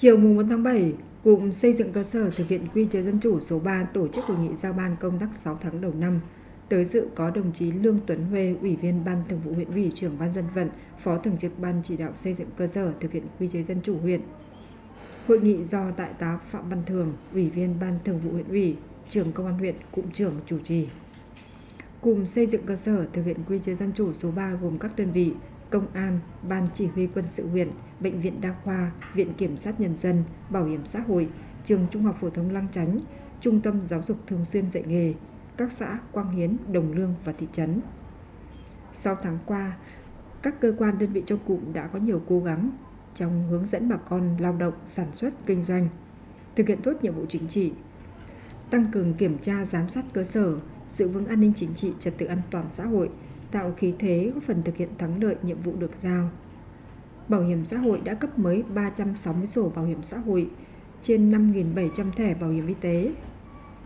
Chiều mùng 4 tháng 7, Cụm Xây dựng cơ sở thực hiện quy chế dân chủ số 3 tổ chức hội nghị giao ban công tác 6 tháng đầu năm. Tới dự có đồng chí Lương Tuấn Huê, Ủy viên Ban Thường vụ huyện ủy, trưởng ban dân vận, Phó Thường trực Ban chỉ đạo xây dựng cơ sở thực hiện quy chế dân chủ huyện. Hội nghị do Đại tá Phạm Văn Thường, Ủy viên Ban Thường vụ huyện ủy, trưởng công an huyện, cụm trưởng chủ trì. Cụm xây dựng cơ sở thực hiện quy chế dân chủ số 3 gồm các đơn vị công an, ban chỉ huy quân sự huyện, bệnh viện đa khoa, viện kiểm sát nhân dân, bảo hiểm xã hội, trường trung học phổ thông Lăng Chánh, trung tâm giáo dục thường xuyên dạy nghề, các xã Quang Hiến, Đồng Lương và thị trấn. Sau tháng qua, các cơ quan đơn vị trong cụm đã có nhiều cố gắng trong hướng dẫn bà con lao động, sản xuất, kinh doanh, thực hiện tốt nhiệm vụ chính trị, tăng cường kiểm tra giám sát cơ sở, giữ vững an ninh chính trị, trật tự an toàn xã hội, tạo khí thế góp phần thực hiện thắng lợi nhiệm vụ được giao. Bảo hiểm xã hội đã cấp mới 360 sổ bảo hiểm xã hội, trên 5.700 thẻ bảo hiểm y tế.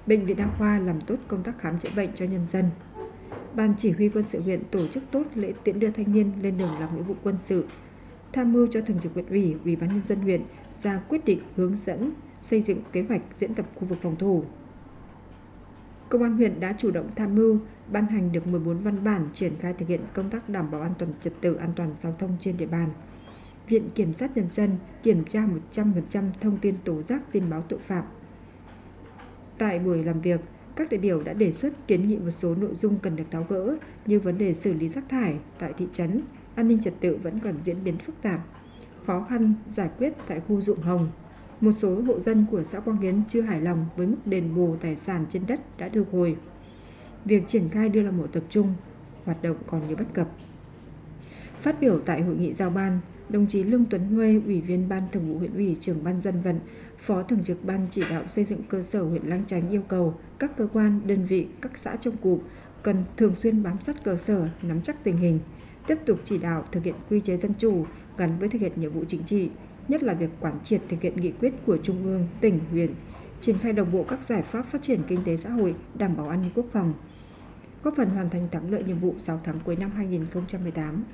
Bệnh viện đa khoa làm tốt công tác khám chữa bệnh cho nhân dân. Ban chỉ huy quân sự huyện tổ chức tốt lễ tiễn đưa thanh niên lên đường làm nghĩa vụ quân sự, tham mưu cho thường trực huyện ủy, ủy ban nhân dân huyện ra quyết định hướng dẫn xây dựng kế hoạch diễn tập khu vực phòng thủ. Công an huyện đã chủ động tham mưu ban hành được 14 văn bản triển khai thực hiện công tác đảm bảo an toàn trật tự an toàn giao thông trên địa bàn. Viện Kiểm sát Nhân dân kiểm tra 100% thông tin tố giác tin báo tội phạm. Tại buổi làm việc, các đại biểu đã đề xuất kiến nghị một số nội dung cần được tháo gỡ như vấn đề xử lý rác thải tại thị trấn, an ninh trật tự vẫn còn diễn biến phức tạp, khó khăn giải quyết tại khu ruộng hồng. Một số hộ dân của xã Quang Hiến chưa hài lòng với mức đền bù tài sản trên đất đã được hồi. Việc triển khai đưa làm mộ tập trung, hoạt động còn nhiều bất cập. Phát biểu tại hội nghị giao ban, đồng chí Lương Tuấn Huê, Ủy viên Ban Thường vụ huyện ủy, trưởng ban dân vận, Phó Thường trực Ban chỉ đạo xây dựng cơ sở huyện Lang Chánh yêu cầu các cơ quan, đơn vị, các xã trong cụm cần thường xuyên bám sát cơ sở, nắm chắc tình hình, tiếp tục chỉ đạo thực hiện quy chế dân chủ gắn với thực hiện nhiệm vụ chính trị, nhất là việc quản triệt thực hiện nghị quyết của Trung ương, tỉnh, huyện, triển khai đồng bộ các giải pháp phát triển kinh tế xã hội, đảm bảo an ninh quốc phòng, góp phần hoàn thành thắng lợi nhiệm vụ 6 tháng cuối năm 2018.